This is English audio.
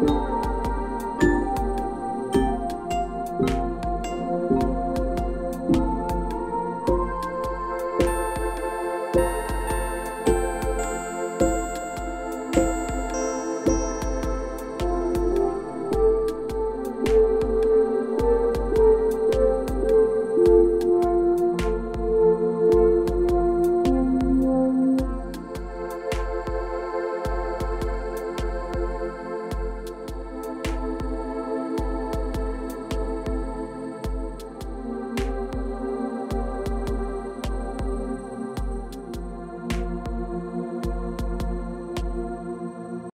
you